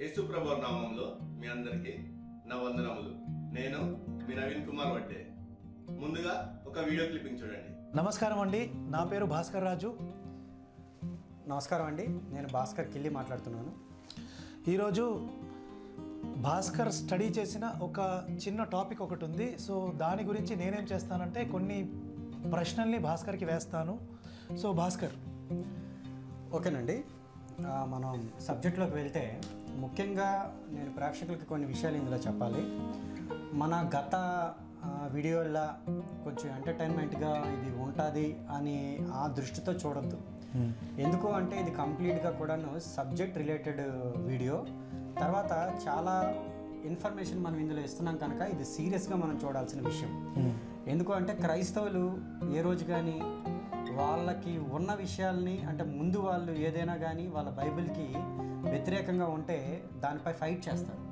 యేసుప్రభు నామంలో మీ అందరికీ నా వందనములు. నేను మీ నవీన్ కుమార్ వడ్డే ముందుగా ఒక వీడియో క్లిప్పింగ్ చూడండి. నమస్కారం అండి. నా పేరు భాస్కర్ రాజు. నమస్కారం అండి. నేను భాస్కర్ కిల్లి మాట్లాడుతున్నాను. ఈరోజు భాస్కర్ స్టడీ చేసిన ఒక చిన్న టాపిక్ ఒకటి ఉంది. సో దాని గురించి నేనేం చేస్తానంటే కొన్ని ప్రశ్నల్ని భాస్కర్కి వేస్తాను. సో భాస్కర్. ఓకేనండి. ఆ, మనం సబ్జెక్ట్లోకి వెళ్తే ముఖ్యంగా నేను ప్రేక్షకులకి కొన్ని విషయాలు ఇందులో చెప్పాలి. మన గత ఆ, వీడియోల కొంచెం ఎంటర్టైన్మెంట్గా ఇది ఉంటుంది అని ఆ దృష్టితో చూడొద్దు. ఎందుకు అంటే ఇది కంప్లీట్గా కూడాను సబ్జెక్ట్ రిలేటెడ్ వీడియో. తర్వాత చాలా ఇన్ఫర్మేషన్ మనం ఇందులో ఇస్తున్నాం కనుక ఇది సీరియస్గా మనం చూడాల్సిన విషయం. ఎందుకు అంటే క్రైస్తవులు ఏ రోజు కానీ వాళ్ళకి ఉన్న విషయాల్ని అంటే ముందు వాళ్ళు ఏదైనా కానీ వాళ్ళ బైబిల్కి వ్యతిరేకంగా ఉంటే దానిపై ఫైట్ చేస్తారు.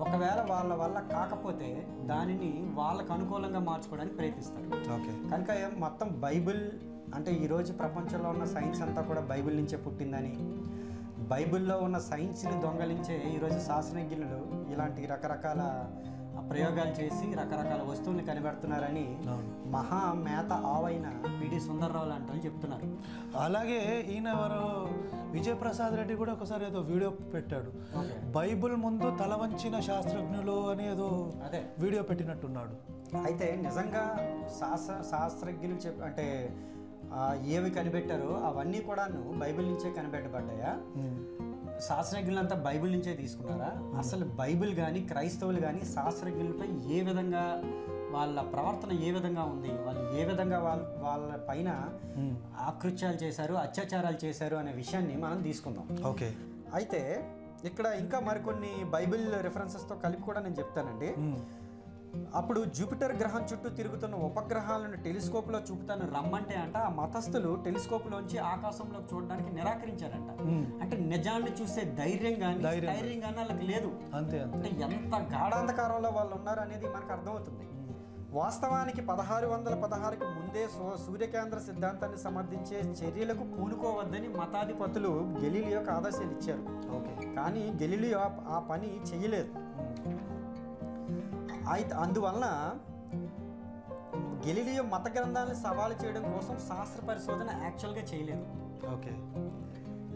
ఒకవేళ వాళ్ళ వల్ల కాకపోతే దానిని వాళ్ళకు అనుకూలంగా మార్చుకోవడానికి ప్రయత్నిస్తారు. ఓకే. కనుక మొత్తం బైబిల్ అంటే ఈరోజు ప్రపంచంలో ఉన్న సైన్స్ అంతా కూడా బైబిల్ నుంచే పుట్టిందని. బైబిల్లో ఉన్న సైన్స్ని దొంగలించే ఈరోజు శాస్త్రజ్ఞులు ఇలాంటి రకరకాల ప్రయోగాలు చేసి రకరకాల వస్తువుల్ని కనిపెడుతున్నారని. మహా మేత ఆవైన పిడి సుందర్రావు లాంటి వాళ్ళు చెప్తున్నారు. అలాగే ఈయన ఎవరు విజయప్రసాద్ రెడ్డి కూడా ఒకసారి ఏదో వీడియో పెట్టాడు. బైబిల్ ముందు తల వంచిన శాస్త్రజ్ఞులు అని ఏదో అదే. వీడియో పెట్టినట్టున్నాడు. అయితే నిజంగా శాస్త్ర శాస్త్రజ్ఞులు చెప్ అంటే ఏవి కనిపెట్టారో అవన్నీ కూడాను బైబిల్ నుంచే కనిపెట్టబడ్డాయా? శాస్త్రజ్ఞులంతా బైబిల్ నుంచే తీసుకున్నారా? అసలు బైబిల్ కానీ క్రైస్తవులు కానీ శాస్త్రజ్ఞులపై ఏ విధంగా వాళ్ళ ప్రవర్తన ఏ విధంగా ఉంది? వాళ్ళు ఏ విధంగా వాళ్ళ వాళ్ళ పైన ఆకృత్యాలు చేశారు అత్యాచారాలు చేశారు అనే విషయాన్ని మనం తీసుకుందాం. ఓకే. అయితే ఇక్కడ ఇంకా మరికొన్ని బైబిల్ రెఫరెన్సెస్తో కలిపి కూడా నేను చెప్తానండి. అప్పుడు జూపిటర్ గ్రహం చుట్టూ తిరుగుతున్న ఉపగ్రహాలను టెలిస్కోప్లో చూపుతాను రమ్మంటే అంట ఆ మతస్థులు టెలిస్కోప్లోంచి ఆకాశంలోకి చూడడానికి నిరాకరించారంట. అంటే నిజాన్ని చూసే ధైర్యం కానీ ధైర్యం. కానీ వాళ్ళకి లేదు. అంతే అంటే ఎంత గాఢాంధకారంలో వాళ్ళు ఉన్నారు అనేది మనకు అర్థమవుతుంది. వాస్తవానికి పదహారు వందల పదహారుకి ముందే సూ- సూర్యకేంద్ర సిద్ధాంతాన్ని సమర్థించే చర్యలకు పూనుకోవద్దని మతాధిపతులు గెలీలియోకి ఆదేశాలు ఇచ్చారు. ఓకే. కానీ గెలీలియో ఆ- ఆ పని చేయలేదు. అయితే అందువలన గెలీలియో మత గ్రంథాలను సవాలు చేయడం కోసం శాస్త్ర పరిశోధన యాక్చువల్గా చేయలేదు. ఓకే.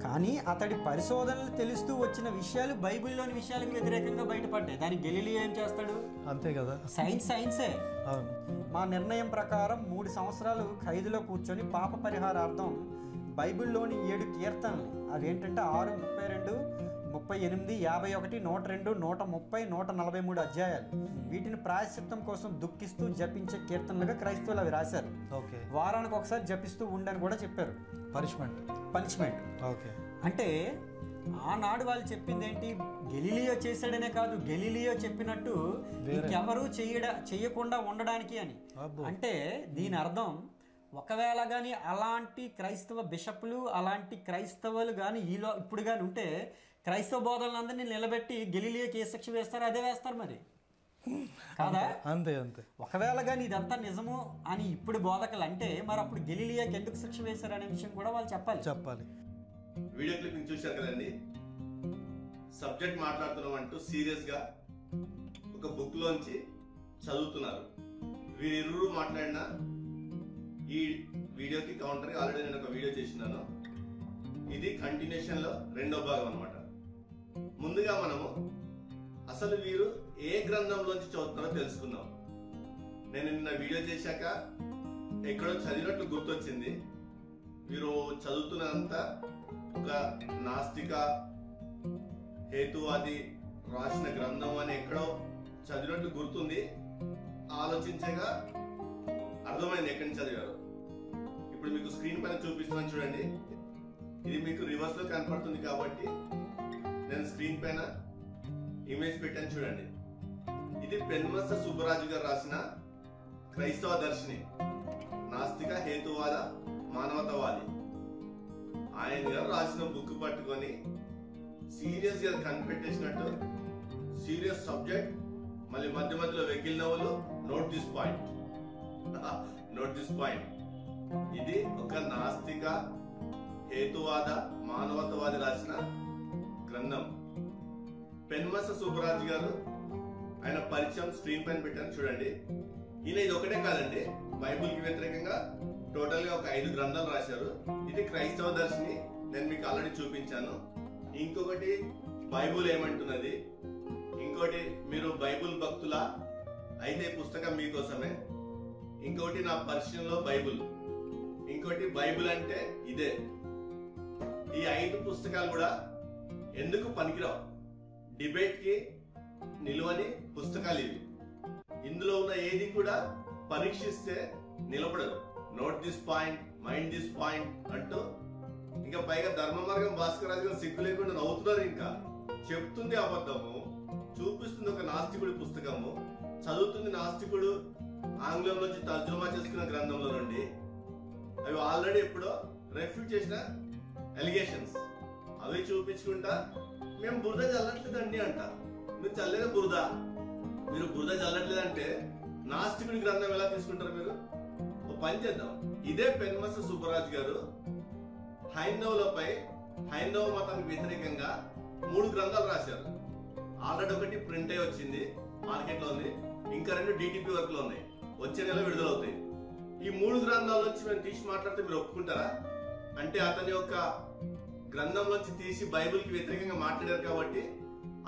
కానీ అతడి పరిశోధనలు తెలుస్తూ వచ్చిన విషయాలు బైబిల్లోని విషయాలకు వ్యతిరేకంగా బయటపడ్డాయి. దానికి గెలీలియో ఏం చేస్తాడు? అంతే కదా. సైన్స్ సైన్సే. మా నిర్ణయం ప్రకారం మూడు సంవత్సరాలు ఖైదులో కూర్చొని పాప పరిహారార్థం బైబిల్లోని ఏడు కీర్తనలు అవి ఏంటంటే ఆరు ముప్పై రెండు ముప్పై ఎనిమిది యాభై ఒకటి నూట రెండు నూట ముప్పై నూట నలభై మూడు అధ్యాయాలు. వీటిని ప్రాయశ్చిత్తం కోసం దుఃఖిస్తూ జపించే కీర్తనలుగా క్రైస్తవులు అవి రాశారు. ఓకే. వారానికి ఒకసారి జపిస్తూ ఉండని కూడా చెప్పారు. పనిష్మెంట్. పనిష్మెంట్. ఓకే. అంటే ఆనాడు వాళ్ళు చెప్పింది ఏంటి గెలీలియో చేశాడనే కాదు గెలీలియో చెప్పినట్టు ఇంకెవరూ చెయ్యడ చెయ్యకుండా ఉండడానికి అని. అంటే దీని అర్థం ఒకవేళ కానీ అలాంటి క్రైస్తవ బిషప్లు అలాంటి క్రైస్తవులు కానీ ఈలో ఇప్పుడు కానీ ఉంటే క్రైస్తవ బోధనలందరినీ నిలబెట్టి గెలీలియోకి ఏ శిక్ష వేస్తారో? అదే వేస్తారు మరి. కాదా? అంతే అంతే. ఒకవేళ కానీ ఇదంతా నిజము అని ఇప్పుడు బోధకులు అంటే మరి అప్పుడు గెలీలియోకి ఎందుకు శిక్ష వేశారు అనే విషయం కూడా వాళ్ళు చెప్పాలి. చెప్పాలి. వీడియో క్లిప్పింగ్ చూశారు కదండి? సబ్జెక్ట్ మాట్లాడుతున్నాం అంటూ సీరియస్గా ఒక బుక్ లోంచి చదువుతున్నారు. వీరిరువురు మాట్లాడిన ఈ వీడియోకి కౌంటర్ ఆల్రెడీ నేను ఒక వీడియో చేసినాను. ఇది కంటిన్యూషన్లో రెండో భాగం అన్నమాట. ముందుగా మనము అసలు వీరు ఏ గ్రంథంలోంచి చదువుతున్నారో తెలుసుకుందాం. నేను నిన్న వీడియో చేశాక ఎక్కడో చదివినట్లు గుర్తొచ్చింది. వీరు చదువుతున్నంత ఒక నాస్తిక హేతువాది రాసిన గ్రంథం అని ఎక్కడో చదివినట్టు గుర్తుంది. ఆలోచించగా అర్థమైంది ఎక్కడి నుంచి చదివారు. ఇప్పుడు మీకు స్క్రీన్ పైన చూపిస్తున్నాను చూడండి. ఇది మీకు రివర్స్లో కనపడుతుంది కాబట్టి నేను స్క్రీన్ పైన ఇమేజ్ పెట్టాను చూడండి. ఇది పెన్మస సుబ్బరాజు గారు రాసిన క్రైస్తవ దర్శిని నాస్తిక హేతువాద మానవతవాది. ఆయన గారు రాసిన బుక్ పట్టుకొని సీరియస్గా కనిపెట్టేసినట్టు సీరియస్ సబ్జెక్ట్ మళ్ళీ మధ్య మధ్యలో వెకిల్ నవ్వులు note this point note this point ఇది ఒక నాస్తిక హేతువాద మానవతవాది రాసిన గ్రంథం. పెన్మస సూపరాజ్ గారు ఆయన పరిచయం స్క్రీన్ పైన పెట్టాను చూడండి. ఈయన ఇది ఒకటే కాదండి బైబుల్కి వ్యతిరేకంగా టోటల్గా ఒక ఐదు గ్రంథాలు రాశారు. ఇది క్రైస్తవ దర్శిని నేను మీకు ఆల్రెడీ చూపించాను. ఇంకొకటి బైబుల్ ఏమంటున్నది? ఇంకోటి మీరు బైబుల్ భక్తుల? అయితే పుస్తకం మీకోసమే. ఇంకోటి నా పరిచయంలో బైబుల్. ఇంకోటి బైబిల్ అంటే ఇదే. ఈ ఐదు పుస్తకాలు కూడా ఎందుకు పనికిరావు? డిబేట్కి నిలువని పుస్తకాలు ఇవి. ఇందులో ఉన్న ఏది కూడా పరీక్షిస్తే నిలబడదు. Note this point mind this point అంటూ ఇంకా పైగా ధర్మ మార్గం భాస్కర్ గారు సిగ్గు లేకుండా నవ్వుతున్నారు ఇంకా. చెప్తుంది అబద్ధము చూపిస్తుంది ఒక నాస్తికుడి పుస్తకము చదువుతుంది నాస్తికుడు ఆంగ్లం నుంచి తర్జుమా చేసుకున్న గ్రంథంలో నుండి. అవి ఆల్రెడీ ఎప్పుడో రెఫ్యూట్ చేసిన ఎలిగేషన్స్ అవి చూపించుకుంటా? మేము బురద చల్లట్లేదండి అంట. మీరు చల్లేదు బురద. మీరు బురద చల్లట్లేదంటే నాస్తికుడి గ్రంథం ఎలా తీసుకుంటారు మీరు? ఓ పని చేద్దాం. ఇదే పెన్మస సుబ్బరాజు గారు హైందవులపై హైందవ మతానికి వ్యతిరేకంగా మూడు గ్రంథాలు రాశారు. ఆల్రెడీ ఒకటి ప్రింట్ అయి వచ్చింది మార్కెట్లో ఉంది. ఇంకా రెండు డిటిపి వర్క్లో ఉన్నాయి. వచ్చే నెల విడుదలవుతాయి. ఈ మూడు గ్రంథాల నుంచి మేము తీసి మాట్లాడితే మీరు ఒప్పుకుంటారా? అంటే అతని యొక్క గ్రంథం నుంచి తీసి బైబిల్కి వ్యతిరేకంగా మాట్లాడారు కాబట్టి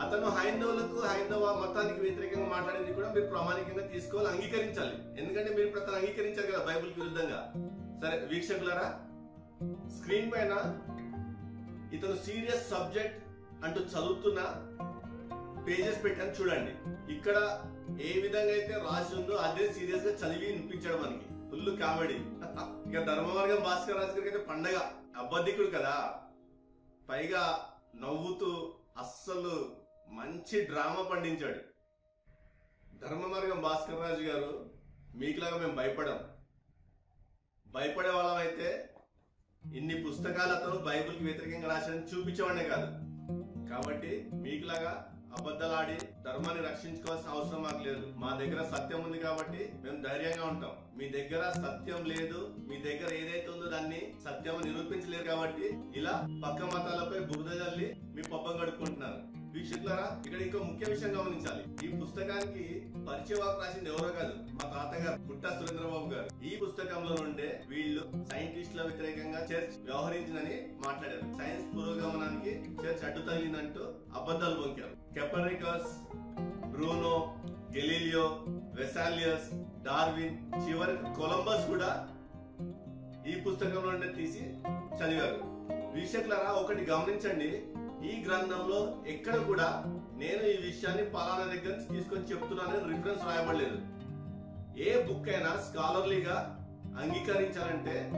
అతను హైందవులకు హైందవ మతానికి వ్యతిరేకంగా మాట్లాడింది కూడా మీరు ప్రామాణికంగా తీసుకోవాలి అంగీకరించాలి. ఎందుకంటే మీరు ఇప్పుడు అతను అంగీకరించారు కదా బైబిల్కి విరుద్ధంగా. సరే వీక్షకులారా స్క్రీన్ పైన ఇతను సీరియస్ సబ్జెక్ట్ అంటూ చదువుతున్న పేజెస్ పెట్టాను చూడండి. ఇక్కడ ఏ విధంగా అయితే రాసి ఉందో అదే సీరియస్గా చదివి వినిపించాడు మనకి. Full comedy. ఇక ధర్మవర్గం భాస్కర్ రాజు గారికి అయితే పండగ. అబద్ధికుడు కదా. పైగా నవ్వుతూ అస్సలు మంచి డ్రామా పండించాడు. ధర్మమార్గం భాస్కర్ రాజు గారు మీకులాగా మేము భయపడం. భయపడే వాళ్ళం అయితే ఇన్ని పుస్తకాలు అతను బైబిల్కి వ్యతిరేకంగా రాశాడని చూపించేవాడే కాదు. కాబట్టి మీకులాగా అబద్ధాలాడి ధర్మాన్ని రక్షించుకోవాల్సిన అవసరం మాకు లేదు. మా దగ్గర సత్యం ఉంది కాబట్టి మేము ధైర్యంగా ఉంటాం. మీ దగ్గర సత్యం లేదు. మీ దగ్గర ఏదైతే ఉందో దాన్ని సత్యం నిరూపించలేరు కాబట్టి ఇలా పక్క మతాలపై బురద జల్లి మీ పబ్బం గడుపుకుంటున్నారు వీక్షకులారా ఇక్కడ ఇంకో ముఖ్య విషయం గమనించాలి. ఈ పుస్తకానికి పరిచయవాకు రాసింది ఎవరో కాదు మా తాతగారు పుట్ట సురేంద్రబాబు గారు. ఈ పుస్తకంలో నుండే వీళ్ళు సైంటిస్టుల వ్యతిరేకంగా చర్చ్ వ్యవహరించిందని మాట్లాడారు. సైన్స్ పురోగమనానికి చర్చ్ అడ్డు తగిలిందంటూ అబద్ధాలు పొంకారు Copernicus Bruno Galileo Vesalius Darwin చివరి కొలంబస్ కూడా ఈ పుస్తకంలో నుండి తీసి చదివారు. వీక్షకులారా ఒకటి గమనించండి. ఈ గ్రంథంలో ఎక్కడ కూడా నేను ఈ విషయాన్ని పలానా దగ్గర నుంచి తీసుకొని చెప్తున్నానని రిఫరెన్స్ రాయబడలేదు. ఏ బుక్ అయినా స్కాలర్లీగా అంగీకరించాలంటే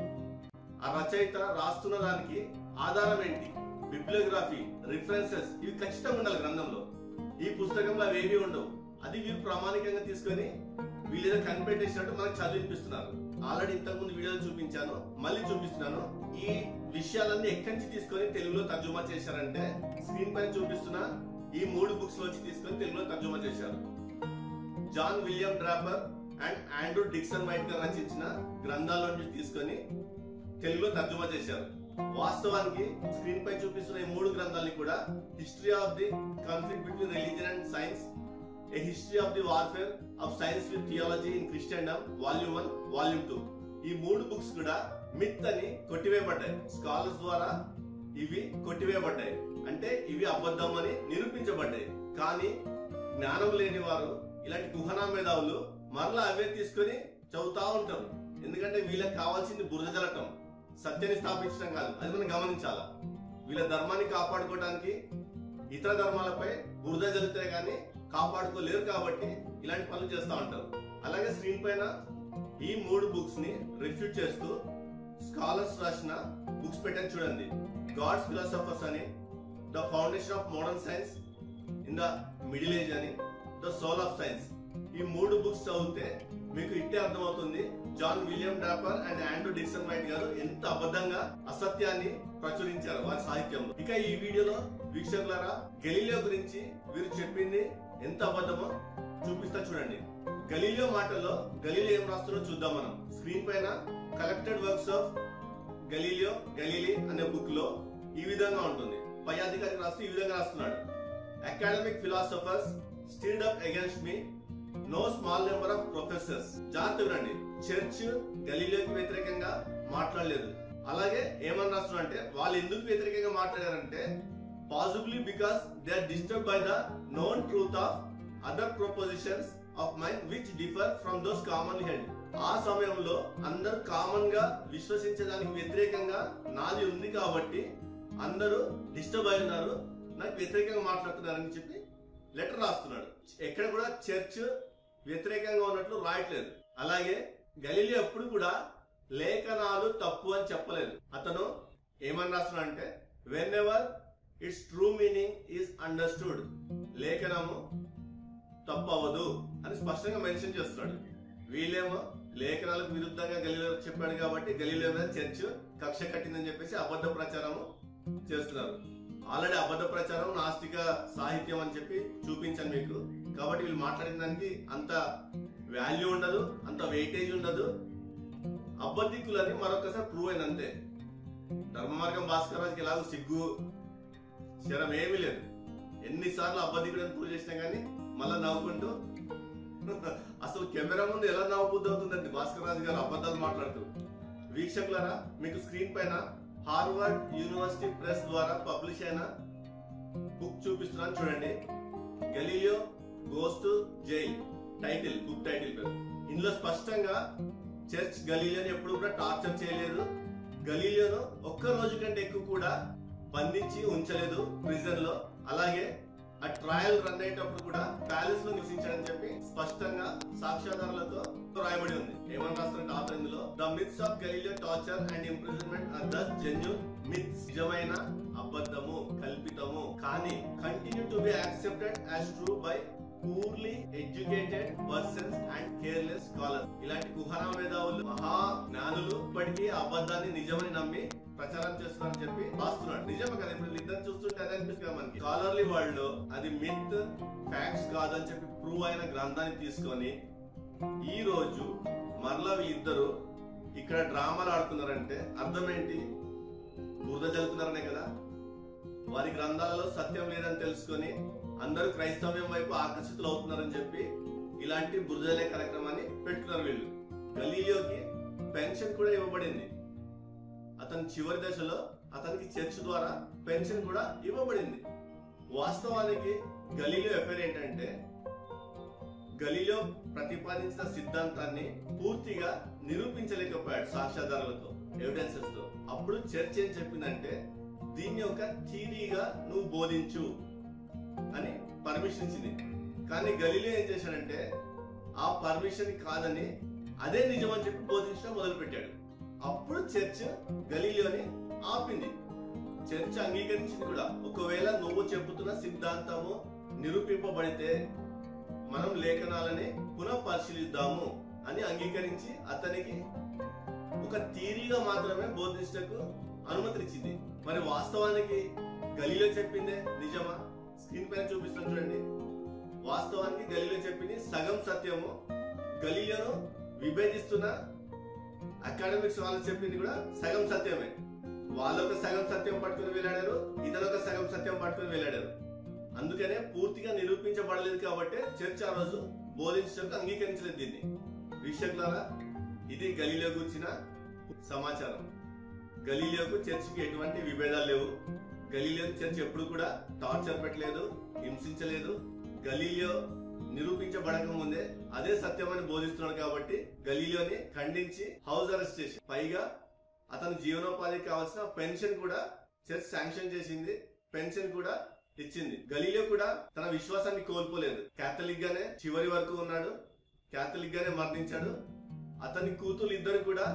ఆ రచయిత రాస్తున్న దానికి ఆధారం ఏంటి? బిబ్లియోగ్రఫీ రిఫరెన్సెస్ ఇవి ఖచ్చితంగా ఉండాలి గ్రంథంలో. ఈ పుస్తకంలో అవి ఉండవు. అది వీరు ప్రామాణికంగా తీసుకొని వీళ్ళేదో కనిపెట్టేసినట్టు మనకు చదివిపిస్తున్నారు ఆల్రెడీ ఇంతకుముందు వీడియోలు చూపించాను మళ్ళీ చూపిస్తున్నాను. ఈ విషయాలన్నీ ఎక్కడి నుంచి తీసుకొని తెలుగులో తర్జుమా చేశారంటే స్క్రీన్ పైన చూపిస్తున్న ఈ మూడు బుక్స్ వచ్చి తీసుకొని తెలుగులో తర్జుమా చేశారు. John William Draper and Andrew Dickson White గారు రచించిన గ్రంథాల నుంచి తీసుకొని తెలుగులో తర్జుమా చేశారు. వాస్తవానికి స్క్రీన్ పై చూపిస్తున్న ఈ మూడు గ్రంథాలని కూడా history of the conflict between religion and science a history of the warfare of science with theology in Christendom volume one volume two ఈ మూడు బుక్స్ కూడా మిత్ అని కొట్టివేయబడ్డాయి. స్కాలర్స్ ద్వారా ఇవి కొట్టివేయబడ్డాయి. అంటే ఇవి అబద్ధం అని నిరూపించబడ్డాయి. కానీ జ్ఞానం లేని వారు ఇలాంటి గుహనా మేధావులు మరలా అవే తీసుకొని చదువుతా ఉంటారు. ఎందుకంటే వీళ్ళకి కావాల్సింది బురద జలటం. సత్యాన్ని స్థాపించడం కాదు. అది మనం గమనించాలా. వీళ్ళ ధర్మాన్ని కాపాడుకోవడానికి ఇతర ధర్మాలపై బురద జల్లితే కానీ కాపాడుకోలేరు కాబట్టి ఇలాంటి పనులు చేస్తూ ఉంటారు. అలాగే స్క్రీన్ పైన ఈ మూడు బుక్స్ని రిఫ్యూట్ చేస్తూ స్కాలర్స్ రాసిన బుక్స్ పెట్టని చూడండి. గాడ్స్ ఫిలాసఫర్స్ అని the foundation of modern science in the middle age అని ద సోల్ ఆఫ్ సైన్స్ ఈ మూడు బుక్స్ చదివితే మీకు ఇట్టే అర్థమవుతుంది. John William Draper and Andrew Dickson White గారు ఎంత అబద్ధంగా అసత్యాన్ని ప్రచురించారు వారి సాహిత్యంలో. ఇక ఈ వీడియోలో వీక్షకులారా గెలీలియో గురించి వీరు చెప్పింది ఎంత అబద్ధమో చూపిస్తా చూడండి. గలీలియో మాటల్లో గలీలియో ఏం రాస్తుందో చూద్దాం మనం. స్క్రీన్ పైన collected works of Galileo Galilei అనే బుక్లో ఈ విధంగా ఉంటుంది. పై అధికారి రాస్తూ ఈ విధంగా రాస్తున్నాడు. Academic philosophers stirred up against me no small number of professors జాగ్రత్త వినండి. చర్చ్ గలీలోకి వ్యతిరేకంగా మాట్లాడలేదు. అలాగే ఏమని రాస్తున్నా అంటే వాళ్ళు ఎందుకు వ్యతిరేకంగా మాట్లాడారంటే possibly because they are disturb by the known truth of other propositions of mind which differ from those common held ఆ సమయంలో అందరూ కామన్గా విశ్వసించడానికి వ్యతిరేకంగా నాది ఉంది కాబట్టి అందరూ డిస్టర్బ్ అయి ఉన్నారు. నాకు వ్యతిరేకంగా మాట్లాడుతున్నారని చెప్పి లెటర్ రాస్తున్నాడు. ఎక్కడ కూడా చర్చ్ వ్యతిరేకంగా ఉన్నట్లు రాయట్లేదు. అలాగే గలీలి ఎప్పుడు కూడా లేఖనాలు తప్పు అని చెప్పలేదు. అతను ఏమని రాస్తున్నాడు అంటే whenever its true meaning is understood లేఖనము తప్పు అవ్వదు అని స్పష్టంగా మెన్షన్ చేస్తున్నాడు. వీళ్ళేమో లేఖనాలకు విరుద్ధంగా గలీలో చెప్పాడు కాబట్టి గలీలో మీద చర్చ్ కక్ష కట్టిందని చెప్పేసి అబద్ధ ప్రచారము చేస్తున్నారు. ఆల్రెడీ అబద్ధ ప్రచారం నాస్తిక సాహిత్యం అని చెప్పి చూపించాను మీకు. కాబట్టి వీళ్ళు మాట్లాడిన దానికి అంత వాల్యూ ఉండదు అంత వెయిటేజ్ ఉండదు. అబద్ధికులని మరొకసారి ప్రూవ్ అయింది అంతే ధర్మ మార్గం భాస్కర్ రాజుకి ఎలాగో సిగ్గు శరం ఏమీ లేదు. ఎన్నిసార్లు అబద్ధికుడని పూజ చేసినా కానీ మళ్ళీ నవ్వుకుంటూ అసలు కెమెరా ముందు ఎలా నవ్వుబుద్ధి అవుతుందండి భాస్కర్ రాజు గారు అబద్ధాలు మాట్లాడుతూ వీక్షకులారా మీకు స్క్రీన్ పైన హార్వర్డ్ యూనివర్సిటీ ప్రెస్ ద్వారా పబ్లిష్ అయిన బుక్ చూపిస్తున్నాను చూడండి. Galileo goes to jail title book title పేరు. ఇందులో స్పష్టంగా చర్చ్ గలీలియోని ఎప్పుడు కూడా టార్చర్ చేయలేదు. గలీలియోను ఒక్క రోజు కంటే ఎక్కువ కూడా బంధించి ఉంచలేదు ప్రిజన్లో. అలాగే ఆ ట్రయల్ రన్ అయ్యేటప్పుడు కూడా ప్యాలెస్లో నివసించాడని చెప్పి స్పష్టంగా సాక్ష్యాధారాలతో రాయబడి ఉంది. ఏమని రాస్తున్నట్టు ఆఫర్ ఇందులో? The myths of Galileo torture and imprisonment are the genuine myths నిజమైన అబద్ధము కల్పితము. కానీ continue to be accepted as true by poorly educated persons and careless scholars ఇలాంటి కుహనా మేధావులు మహా జ్ఞానులు ఇప్పటికీ ఆ అబద్ధాన్ని నిజమని నమ్మి ప్రచారం చేస్తున్నారని చెప్పి రాస్తున్నాడు నిజమే కదా ఇప్పుడు ఇద్దరు చూస్తుంటే అదే అనిపిస్తుంది మనకి. స్కాలర్లీ వరల్డ్ అది మిత్ ఫ్యాక్ట్స్ కాదని చెప్పి ప్రూవ్ అయిన గ్రంథాన్ని తీసుకొని ఈ రోజు మరలా ఇద్దరు ఇక్కడ డ్రామాలు ఆడుతున్నారంటే అర్థం ఏంటి? బురద జల్లుతున్నారనే కదా. వారి గ్రంథాలలో సత్యం లేదని తెలుసుకొని అందరూ క్రైస్తవ్యం వైపు ఆకర్షితులు అవుతున్నారని చెప్పి ఇలాంటి బురదలే కార్యక్రమాన్ని పెట్టుకున్నారు వీళ్ళు. గలీలియోకి పెన్షన్ కూడా ఇవ్వబడింది. అతని చివరి దశలో అతనికి చర్చ్ ద్వారా పెన్షన్ కూడా ఇవ్వబడింది. వాస్తవానికి గలీలో ఎఫైర్ ఏంటంటే గలీలో ప్రతిపాదించిన సిద్ధాంతాన్ని పూర్తిగా నిరూపించలేకపోయాడు సాక్ష్యాధారాలతో ఎవిడెన్సెస్తో. అప్పుడు చర్చ్ ఏం చెప్పిందంటే దీన్ని ఒక థీరీగా నువ్వు బోధించు. అని పర్మిషన్ ఇచ్చింది. కానీ గలీలే ఏం చేశాడంటే ఆ పర్మిషన్ కాదని అదే నిజం అని చెప్పి బోధించడం మొదలుపెట్టాడు. అప్పుడు చర్చ్ గలీలోని ఆపింది. చర్చ్ అంగీకరించింది కూడా. ఒకవేళ నువ్వు చెబుతున్న సిద్ధాంతము నిరూపింపబడితే మనం లేఖనాలని పునః పరిశీలిద్దాము అని అంగీకరించి అతనికి ఒక థీరీగా మాత్రమే బోధించటకు అనుమతినిచ్చింది. మరి వాస్తవానికి గలీలో చెప్పిందే నిజమా? స్క్రీన్ పైన చూపిస్తాను చూడండి. వాస్తవానికి గలీలో చెప్పింది సగం సత్యము గలీలను విభేదిస్తున్న అకాడమిక్స్ వాళ్ళు చెప్పింది కూడా సగం సత్యమే. వాళ్ళొక సగం సత్యం పట్టుకుని వెళ్ళాడారు ఇతనొక సగం సత్యం పట్టుకుని వెళ్ళాడారు. అందుకనే పూర్తిగా నిరూపించబడలేదు కాబట్టి చర్చ్ ఆ రోజు బోధించడానికి అంగీకరించలేదు దీన్ని. వీక్షకులారా ఇది గలీలో గురించిన సమాచారం. గలీలోకు చర్చికి ఎటువంటి విభేదాలు లేవు. గలీలియో చర్చ్ ఎప్పుడు కూడా టార్చర్ పెట్టలేదు హింసించలేదు. గలీలియో నిరూపించబడక ముందే అదే సత్యమని బోధిస్తున్నాడు కాబట్టి గలీలియోని ఖండించి హౌస్ అరెస్ట్ చేసి పైగా అతని జీవనోపాధికి కావాల్సిన పెన్షన్ కూడా చర్చ్ శాంక్షన్ చేసింది పెన్షన్ కూడా ఇచ్చింది. గలీలియో కూడా తన విశ్వాసాన్ని కోల్పోలేదు. కేథలిక్ గానే చివరి వరకు ఉన్నాడు కేథలిక్ గానే మరణించాడు. అతని కూతురు ఇద్దరు కూడా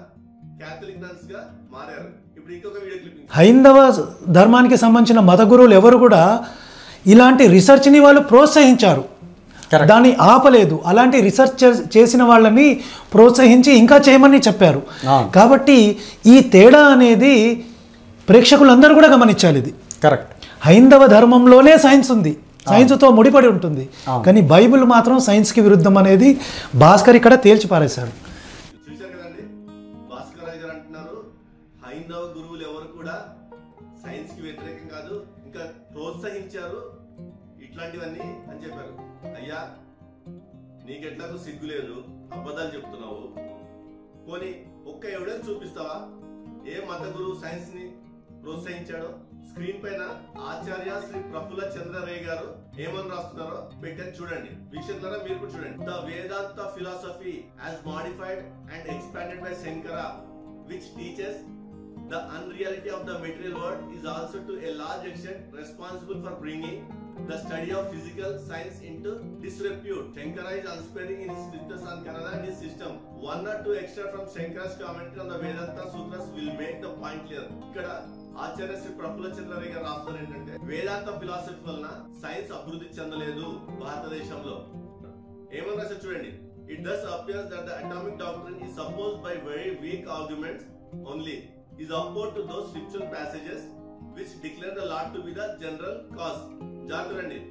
కేథలిక్ నన్స్గా మారారు. ఇప్పుడు ఇంకొక వీడియో క్లిప్పింగ్ హైందవ ధర్మానికి సంబంధించిన మత గురువులు ఎవరు కూడా ఇలాంటి రీసెర్చ్ని వాళ్ళు ప్రోత్సహించారు. దాన్ని ఆపలేదు. అలాంటి రీసెర్చ్ చే- చేసిన వాళ్ళని ప్రోత్సహించి ఇంకా చేయమని చెప్పారు. కాబట్టి ఈ తేడా అనేది ప్రేక్షకులందరూ కూడా గమనించాలి ఇది. కరెక్ట్ హైందవ ధర్మంలోనే సైన్స్ ఉంది. సైన్స్తో ముడిపడి ఉంటుంది. కానీ బైబిల్ మాత్రం సైన్స్కి విరుద్ధం అనేది భాస్కర్ ఇక్కడ తేల్చి పారేశాడు సైన్స్కి వ్యతిరేకం కాదు ఇంకా ప్రోత్సహించారు ఇట్లాంటివన్నీ అని చెప్పారు. అయ్యా నీకెట్లాగో సిగ్గు లేదు అబద్ధాలు చెప్తున్నావు. పోనీ ఒక్క ఎవిడెన్స్ చూపిస్తావా? ఏ మత గురువు సైన్స్ని ప్రోత్సహించాడో? స్క్రీన్ పైన ఆచార్య శ్రీ ప్రఫుల్ల చంద్ర రే గారు ఏమని రాస్తున్నారో పెట్టారు చూడండి. విషయం ద్వారా మీరు కూడా చూడండి. The Vedanta philosophy as modified and expanded by Shankara which teaches The unreality of the material world is also to a large extent responsible for bringing the study of physical science into disrepute. Shankara is unsparing in his scriptures on Kannada and his system. One or two extra from Shankara's commentary on the Vedanta Sutras will make the point clear. ఇక్కడ ఆచార్య శ్రీ ప్రఫుల్ల చంద్రరే గారు రాస్తారు ఏంటంటే వేదాంత philosophy వలన science అభివృద్ధి చెందలేదు భారతదేశంలో ఏమని రాశారు చూడండి it does appears that the atomic doctrine is supposed by very weak arguments only is opposed to those scriptural passages which declare the Lord to be the general cause. Jagranit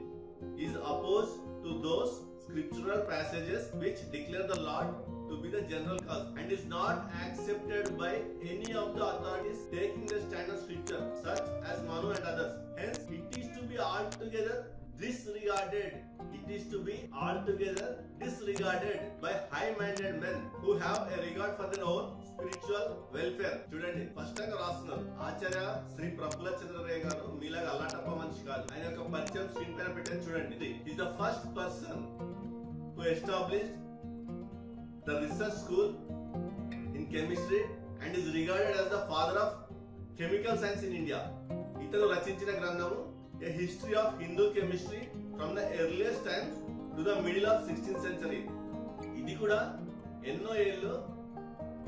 is opposed to those scriptural passages which declare the Lord to be the general cause and is not accepted by any of the authorities taking the stand of scripture such as Manu and others. Hence, it is to be altogether disregarded. It is to be altogether disregarded by high-minded men who have a regard for their own spiritual welfare. చూడండి స్పష్టంగా రాస్తున్నారు. ఆచార్య శ్రీ ప్రఫుల్ల చంద్రరే గారు మీలాగా అల్లాటప్ప మనిషి కాదు. ఆయన యొక్క పరిచయం స్క్రీన్ పైన పెట్టాను చూడండి. Is the first person who establish the research school in chemistry and is regarded as the father of chemical science in India ఇతను రచించిన గ్రంథము a history of Hindu chemistry from the earliest times to the middle of sixteenth century ఇది కూడా ఎన్నో ఏళ్ళు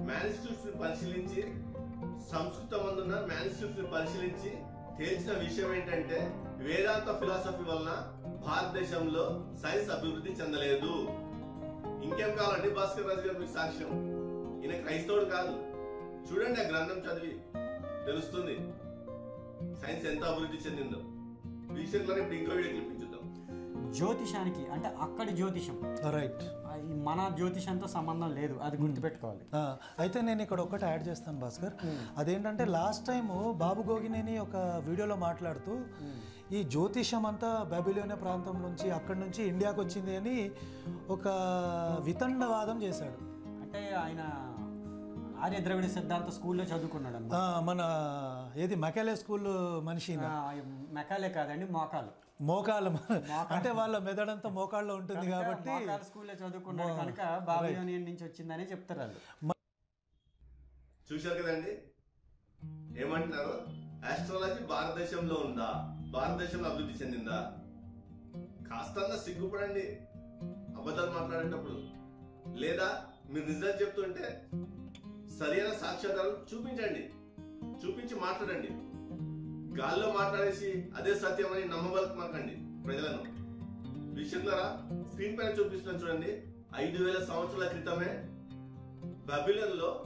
manuscripts పరిశీలించి సంస్కృతం అందున్న manuscripts పరిశీలించి తేల్చిన విషయం ఏంటంటే వేదాంత ఫిలాసఫీ వలన భారతదేశంలో సైన్స్ అభివృద్ధి చెందలేదు. ఇంకేం కావాలండి భాస్కర్ రాజు గారు మీకు సాక్ష్యం? ఈయన క్రైస్తవుడు కాదు. చూడండి ఆ గ్రంథం చదివి తెలుస్తుంది. సైన్స్ ఎంత అభివృద్ధి చెందిందో. విషయంలో ఇప్పుడు ఇంకో వీడియో క్లిప్ చూద్దాం జ్యోతిషానికి అంటే అక్కడి జ్యోతిషం. రైట్ మన జ్యోతిషంతో సంబంధం లేదు అది గుర్తుపెట్టుకోవాలి. అయితే నేను ఇక్కడ ఒకటి యాడ్ చేస్తాను భాస్కర్. అదేంటంటే లాస్ట్ టైం బాబు గోగినేని ఒక వీడియోలో మాట్లాడుతూ ఈ జ్యోతిషం అంతా బాబిలోనియా ప్రాంతం నుంచి అక్కడి నుంచి ఇండియాకి వచ్చింది అని ఒక వితండవాదం చేశాడు. అంటే ఆయన ఆర్య ద్రవిడ సిద్ధాంత స్కూల్లో చదువుకున్నాడు మన ఏది మకాలే స్కూల్ మనిషి మెకాలే కాదండి మోకాలు. మోకాలు అంటే వాళ్ళ మెదడంతా మోకాళ్ళలో ఉంటుంది కాబట్టి మోకాలు స్కూల్లో చదువుకున్నాడు కనుక బాబిలోనియన్ నుంచి వచ్చిందని చెప్తారు వాళ్ళు. చూశారు కదండి? ఏమంటున్నారు? ఆస్ట్రాలజీ భారతదేశంలో ఉందా? భారతదేశంలో అభివృద్ధి చెందిందా? కాస్తంత సిగ్గుపడండి. అబద్ధాలు మాట్లాడేటప్పుడు. లేదా మీరు నిజాలు చెప్తుంటే సరైన సాక్ష్యాధారాలు చూపించండి. చూపించి మాట్లాడండి. గాల్లో మాట్లాడేసి అదే సత్యం అని నమ్మబలకమాకండి ప్రజలను. విషయంలో స్క్రీన్ పైన చూపిస్తున్నాను చూడండి ఐదు వేల సంవత్సరాల క్రితమే బబిలన్లో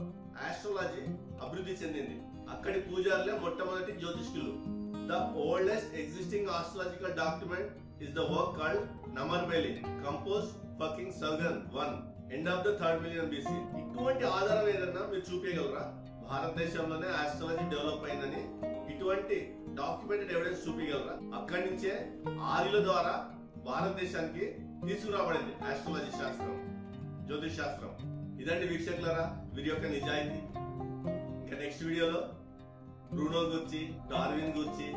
ఆస్ట్రాలజీ అభివృద్ధి చెందింది. అక్కడి పూజారులే మొట్టమొదటి జ్యోతిష్కులు. The oldest existing astrological document is the work called నమర్బెలి composed for king Sargon one. End of the third millennium BC ఇటువంటి ఆధారం ఏదన్నా మీరు చూపించగలరా భారతదేశంలోనే ఆస్ట్రాలజీ డెవలప్ అయిందని ఇటువంటి డాక్యుమెంటెడ్ ఎవిడెన్స్ చూపించగలరా అక్కడి నుంచే ఆర్యుల ద్వారా భారతదేశానికి తీసుకురాబడింది ఆస్ట్రాలజీ శాస్త్రం జ్యోతిష్ శాస్త్రం. ఇదండి వీక్షకులరా వీరి యొక్క నిజాయితీ. ఇంకా నెక్స్ట్ వీడియోలో బ్రూనో గురించి డార్విన్ గురించి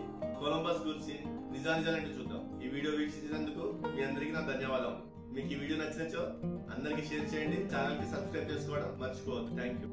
కొలంబస్ గురించి నిజానిజాలంటే చూద్దాం. ఈ వీడియో వీక్షించినందుకు మీ అందరికీ నా ధన్యవాదాలు మీకు ఈ వీడియో నచ్చినచో అందరికీ షేర్ చేయండి ఛానల్కి సబ్స్క్రైబ్ చేసుకోవడం మర్చిపోవద్దు. Thank you